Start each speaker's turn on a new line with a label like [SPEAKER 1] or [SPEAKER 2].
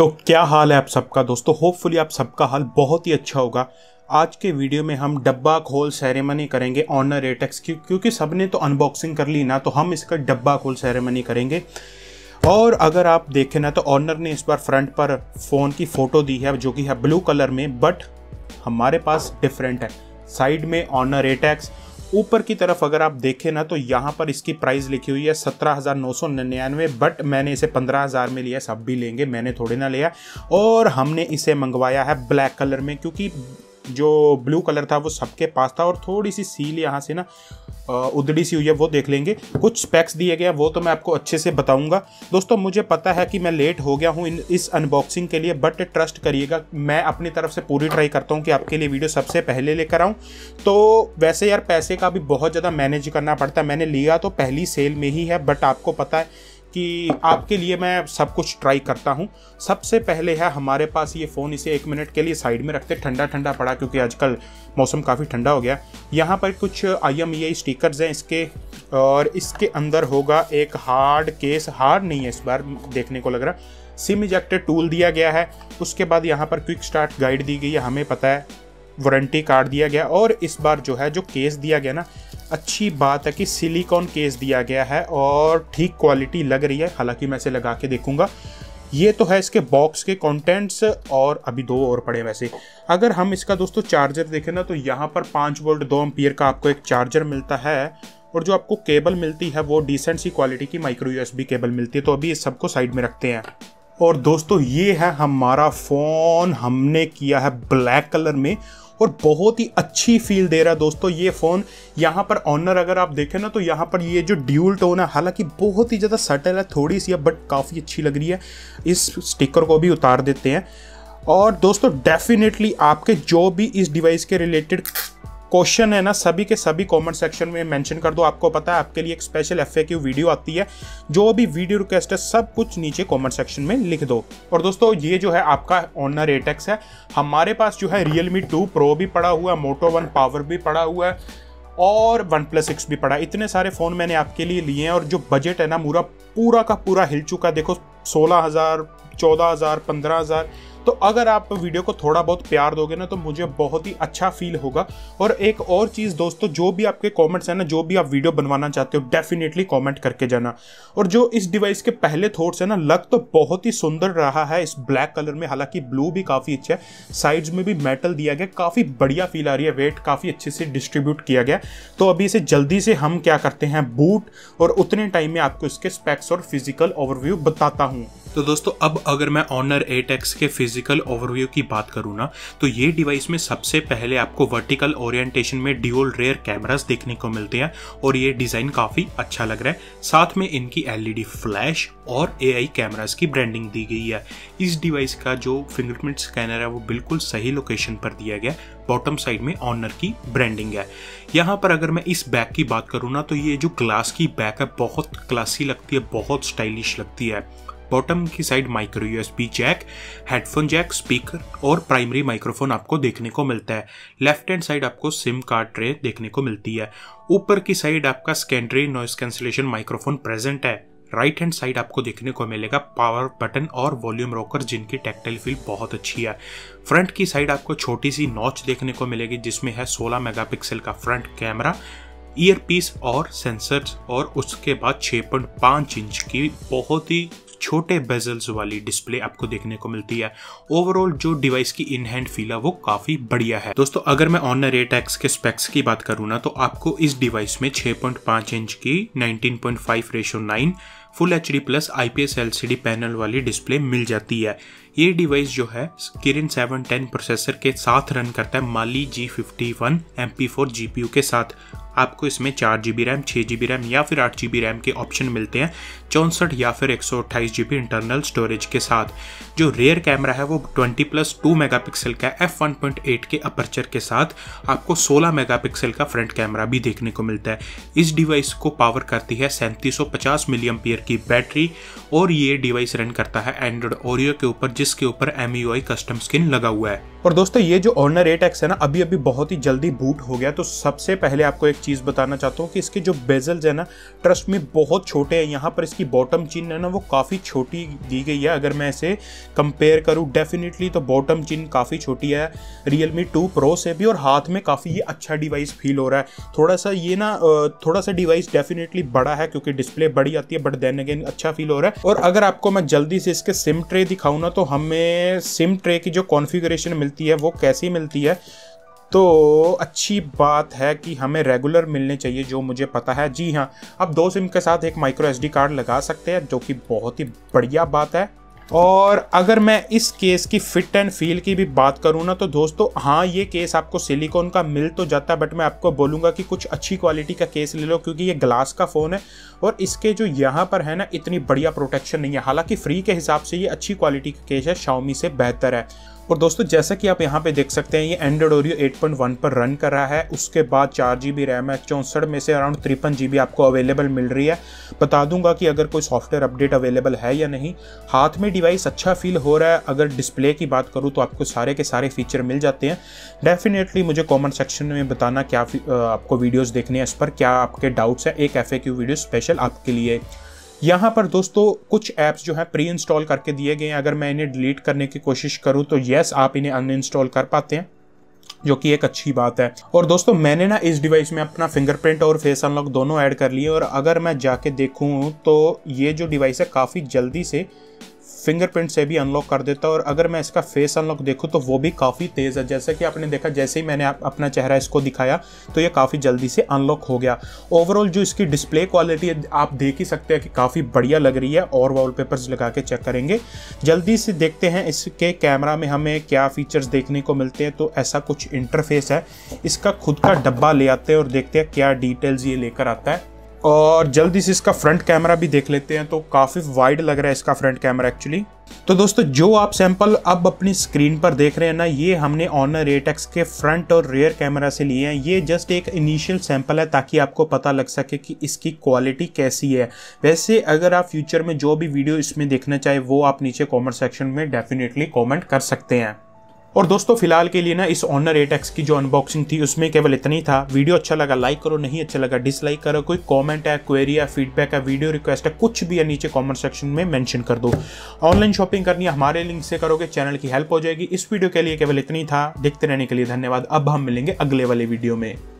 [SPEAKER 1] तो क्या हाल है आप सबका दोस्तों? होपफुली आप सबका हाल बहुत ही अच्छा होगा। आज के वीडियो में हम डब्बा खोल सेरेमनी करेंगे ऑनर एटेक्स की, क्योंकि सबने तो अनबॉक्सिंग कर ली ना तो हम इसका डब्बा खोल सेरेमनी करेंगे। और अगर आप देखें ना तो ऑनर ने इस बार फ्रंट पर फ़ोन की फ़ोटो दी है, जो कि है ब्लू कलर में बट हमारे पास डिफरेंट है। साइड में ऑनर एटेक्स ऊपर की तरफ़ अगर आप देखें ना तो यहाँ पर इसकी प्राइस लिखी हुई है सत्रह हज़ार नौ सौ निन्यानवे बट मैंने इसे पंद्रह हज़ार में लिया सब भी लेंगे, मैंने थोड़े ना लिया और हमने इसे मंगवाया है ब्लैक कलर में, क्योंकि जो ब्लू कलर था वो सबके पास था और थोड़ी सी सील यहाँ से ना उधड़ी सी हुई है, वो देख लेंगे। कुछ स्पेक्स दिए गए वो तो मैं आपको अच्छे से बताऊँगा। दोस्तों, मुझे पता है कि मैं लेट हो गया हूँ इस अनबॉक्सिंग के लिए बट ट्रस्ट करिएगा, मैं अपनी तरफ़ से पूरी ट्राई करता हूँ कि आपके लिए वीडियो सबसे पहले लेकर आऊँ। तो वैसे यार, पैसे का भी बहुत ज़्यादा मैनेज करना पड़ता है। मैंने लिया तो पहली सेल में ही है बट आपको पता है कि आपके लिए मैं सब कुछ ट्राई करता हूँ। सबसे पहले है, हमारे पास ये फ़ोन इसे एक मिनट के लिए साइड में रखते ठंडा ठंडा पड़ा क्योंकि आजकल मौसम काफ़ी ठंडा हो गया। यहाँ पर कुछ आई एम ई स्टिकर्स हैं इसके, और इसके अंदर होगा एक हार्ड केस हार्ड नहीं है इस बार, देखने को लग रहा। सिम इजेक्टर टूल दिया गया है। उसके बाद यहाँ पर क्विक स्टार्ट गाइड दी गई है, हमें पता है वारंटी कार्ड दिया गया, और इस बार जो है, जो केस दिया गया ना अच्छी बात है कि सिलिकॉन केस दिया गया है और ठीक क्वालिटी लग रही है, हालाँकि मैं इसे लगा के देखूँगा। ये तो है इसके बॉक्स के कंटेंट्स और अभी दो और पड़े वैसे। अगर हम इसका दोस्तों चार्जर देखें ना तो यहाँ पर पाँच वोल्ट दो एम्पियर का आपको एक चार्जर मिलता है और जो आपको केबल मिलती है, वो डिसेंट सी क्वालिटी की माइक्रो यूएसबी केबल मिलती है तो अभी इस सबको साइड में रखते हैं। और दोस्तों, ये है हमारा फ़ोन। हमने किया है ब्लैक कलर में और बहुत ही अच्छी फील दे रहा है दोस्तों ये फ़ोन। यहाँ पर ऑनर अगर आप देखें ना तो यहाँ पर ये जो ड्यूल टोन है, हालाँकि बहुत ही ज़्यादा सटल है, थोड़ी सी है बट काफ़ी अच्छी लग रही है। इस स्टिकर को भी उतार देते हैं। और दोस्तों डेफिनेटली आपके जो भी इस डिवाइस के रिलेटेड क्वेश्चन है ना, सभी के सभी कमेंट सेक्शन में मेंशन कर दो। आपको पता है, आपके लिए एक स्पेशल एफएक्यू वीडियो आती है। जो भी वीडियो रिक्वेस्ट है, सब कुछ नीचे कमेंट सेक्शन में लिख दो। और दोस्तों, ये जो है आपका ऑनर एटेक्स है। हमारे पास जो है रियल मी टू प्रो भी पड़ा हुआ है मोटो वन पावर भी पड़ा हुआ है, और वन प्लस सिक्स भी पड़ा इतने सारे फ़ोन मैंने आपके लिए लिए हैं, और जो बजट है ना, पूरा पूरा का पूरा हिल चुका है। देखो, सोलह हज़ार, चौदह हज़ार, पंद्रह हज़ार तो अगर आप वीडियो को थोड़ा बहुत प्यार दोगे ना तो मुझे बहुत ही अच्छा फील होगा। और एक और चीज़ दोस्तों, जो भी आपके कॉमेंट्स हैं ना, जो भी आप वीडियो बनवाना चाहते हो डेफिनेटली कॉमेंट करके जाना। और जो इस डिवाइस के पहले थॉट्स है ना, लग तो बहुत ही सुंदर रहा है, इस ब्लैक कलर में, हालाँकि ब्लू भी काफ़ी अच्छा है। साइड्स में भी मेटल दिया गया, काफ़ी बढ़िया फील आ रही है वेट काफ़ी अच्छे से डिस्ट्रीब्यूट किया गया। तो अभी इसे जल्दी से हम क्या करते हैं बूट और उतने टाइम में आपको इसके स्पेक्स और फ़िज़िकल ओवरव्यू बताता हूँ। तो दोस्तों, अब अगर मैं ऑनर एट एक्स के फ़िज़िकल ओवरव्यू की बात करूँ ना तो ये डिवाइस में सबसे पहले आपको वर्टिकल ओरिएंटेशन में ड्यूल रेयर कैमरास देखने को मिलते हैं और ये डिज़ाइन काफ़ी अच्छा लग रहा है। साथ में इनकी एलईडी फ्लैश और एआई कैमरास की ब्रांडिंग दी गई है। इस डिवाइस का जो फिंगरप्रिंट स्कैनर है, वो बिल्कुल सही लोकेशन पर दिया गया बॉटम साइड में ऑनर की ब्रांडिंग है। यहाँ पर अगर मैं इस बैग की बात करूँ ना तो ये जो ग्लास की बैग है, बहुत क्लासी लगती है, बहुत स्टाइलिश लगती है। बॉटम की side micro USB jack headphone jack speaker और प्राइमरी माइक्रोफोन आपको देखने को मिलता है। लेफ़्ट हैंड साइड आपको सिम कार्ड ट्रे देखने को मिलती है। ऊपर की साइड आपका secondary noise cancellation microphone present है। राइट हैंड साइड आपको देखने को मिलेगा पावर बटन और वॉल्यूम रोकर जिनकी टेक्टाइल फील बहुत अच्छी है। फ्रंट की साइड आपको छोटी सी नॉच देखने को मिलेगी जिसमें है 16 मेगापिक्सल का फ्रंट कैमरा ईयर पीस और सेंसर्स और उसके बाद 6.5 इंच की बहुत ही छोटे बेजल्स वाली डिस्प्ले आपको देखने को मिलती है। ओवरऑल जो डिवाइस की इन हैंड फील है, वो काफ़ी बढ़िया है। दोस्तों, अगर मैं ऑनर एट एक्स के स्पेक्स की बात करूँ ना तो आपको इस डिवाइस में 6.5 इंच की 19.5 ratio 9 full H D plus IPS LCD panel वाली डिस्प्ले मिल जाती है। ये डिवाइस जो है किरिन सेवन टेन प्रोसेसर के साथ रन करता है Mali G fifty one M P four G P U के साथ। आपको इसमें चार जी बी रैम छः जी बी रैम या फिर आठ जी बी रैम के ऑप्शन मिलते हैं। चौंसठ या फिर एक सौ इंटरनल स्टोरेज के साथ। जो रेयर कैमरा है वो twenty plus two mega pixel का एफ़ वन के अपर्चर के साथ। आपको सोलह मेगापिक्सल का फ्रंट कैमरा भी देखने को मिलता है। इस डिवाइस को पावर करती है सैंतीस सौ पचास की बैटरी और ये डिवाइस रन करता है एंड्रॉइड ओरियो के ऊपर, जिसके ऊपर एम कस्टम स्किन लगा हुआ है। और दोस्तों, ये जो ऑनर एट है ना अभी अभी बहुत ही जल्दी बूट हो गया। तो सबसे पहले आपको एक चीज़ बताना चाहता हूँ कि इसके जो बेजल्स है ना ट्रस्ट में बहुत छोटे हैं। यहाँ पर इसकी बॉटम चिन है ना, वो काफ़ी छोटी दी गई है। अगर मैं इसे कंपेयर करूँ डेफिनेटली तो बॉटम चिन काफ़ी छोटी है। रियल मी टू प्रो से भी और हाथ में काफ़ी ये अच्छा डिवाइस फील हो रहा है। थोड़ा सा ये ना थोड़ा सा डिवाइस डेफिनेटली बड़ा है क्योंकि डिस्प्ले बड़ी आती है बट देन अगेन अच्छा फील हो रहा है। और अगर आपको मैं जल्दी से इसके सिम ट्रे दिखाऊँ ना तो हमें सिम ट्रे की जो कॉन्फ़िगरेशन मिलती है, वो कैसी मिलती है? तो अच्छी बात है कि हमें रेगुलर मिलने चाहिए, जो मुझे पता है। जी हाँ अब दो सिम के साथ एक माइक्रो एसडी कार्ड लगा सकते हैं, जो कि बहुत ही बढ़िया बात है। और अगर मैं इस केस की फिट एंड फील की भी बात करूँ ना तो दोस्तों हाँ ये केस आपको सिलिकॉन का मिल तो जाता है बट मैं आपको बोलूँगा कि कुछ अच्छी क्वालिटी का केस ले लो, क्योंकि ये ग्लास का फ़ोन है। और इसके जो यहाँ पर है ना, इतनी बढ़िया प्रोटेक्शन नहीं है। हालाँकि फ्री के हिसाब से ये अच्छी क्वालिटी का केस है शाओमी से बेहतर है। और दोस्तों, जैसा कि आप यहाँ पे देख सकते हैं, ये एंड्रॉइड ओरियो 8.1 पर रन कर रहा है। उसके बाद चार जी बी रैम है, चौंसठ में से अराउंड तिरपन जी आपको अवेलेबल मिल रही है। बता दूँगा कि अगर कोई सॉफ्टवेयर अपडेट अवेलेबल है या नहीं, हाथ में डिवाइस अच्छा फील हो रहा है। अगर डिस्प्ले की बात करूँ तो आपको सारे के सारे फीचर मिल जाते हैं। डेफिनेटली मुझे कॉमेंट सेक्शन में बताना क्या आपको वीडियोज़ देखने हैं। इस पर क्या आपके डाउट्स हैं? एक FAQ वीडियो स्पेशल आपके लिए। यहाँ पर दोस्तों, कुछ ऐप्स जो है प्री इंस्टॉल करके दिए गए हैं। अगर मैं इन्हें डिलीट करने की कोशिश करूँ तो येस आप इन्हें अनइंस्टॉल कर पाते हैं, जो कि एक अच्छी बात है। और दोस्तों, मैंने ना इस डिवाइस में अपना फिंगरप्रिंट और फेस अनलॉक दोनों ऐड कर लिए और अगर मैं जाके देखूँ तो ये जो डिवाइस है, काफ़ी जल्दी से फिंगरप्रिंट से भी अनलॉक कर देता है और अगर मैं इसका फेस अनलॉक देखूँ तो वो भी काफ़ी तेज़ है। जैसे कि आपने देखा, जैसे ही मैंने अपना चेहरा इसको दिखाया तो ये काफ़ी जल्दी से अनलॉक हो गया। ओवरऑल जो इसकी डिस्प्ले क्वालिटी है, आप देख ही सकते हैं कि काफ़ी बढ़िया लग रही है और वॉलपेपर्स लगा के चेक करेंगे। जल्दी से देखते हैं इसके कैमरा में हमें क्या फीचर्स देखने को मिलते हैं तो ऐसा कुछ इंटरफेस है। इसका खुद का डब्बा ले आते हैं और देखते हैं क्या डिटेल्स ये लेकर आता है। और जल्दी से इसका फ्रंट कैमरा भी देख लेते हैं तो काफ़ी वाइड लग रहा है इसका फ्रंट कैमरा एक्चुअली तो दोस्तों, जो आप सैंपल अब अपनी स्क्रीन पर देख रहे हैं ना, ये हमने ऑनर एटेक्स के फ्रंट और रियर कैमरा से लिए हैं। ये जस्ट एक इनिशियल सैंपल है ताकि आपको पता लग सके कि इसकी क्वालिटी कैसी है। वैसे अगर आप फ्यूचर में जो भी वीडियो इसमें देखना चाहे, वो आप नीचे कॉमेंट सेक्शन में डेफिनेटली कॉमेंट कर सकते हैं। और दोस्तों, फ़िलहाल के लिए ना, इस ऑनर एट की जो अनबॉक्सिंग थी, उसमें केवल इतना ही था। वीडियो अच्छा लगा लाइक करो, नहीं अच्छा लगा डिसलाइक करो, कोई कमेंट है क्वेरी है फीडबैक है वीडियो रिक्वेस्ट है कुछ भी है नीचे कमेंट सेक्शन में मेंशन कर दो। ऑनलाइन शॉपिंग करनी है, हमारे लिंक से करोगे चैनल की हेल्प हो जाएगी। इस वीडियो के लिए केवल इतनी था। देखते रहने के लिए धन्यवाद। अब हम मिलेंगे अगले वाले वीडियो में।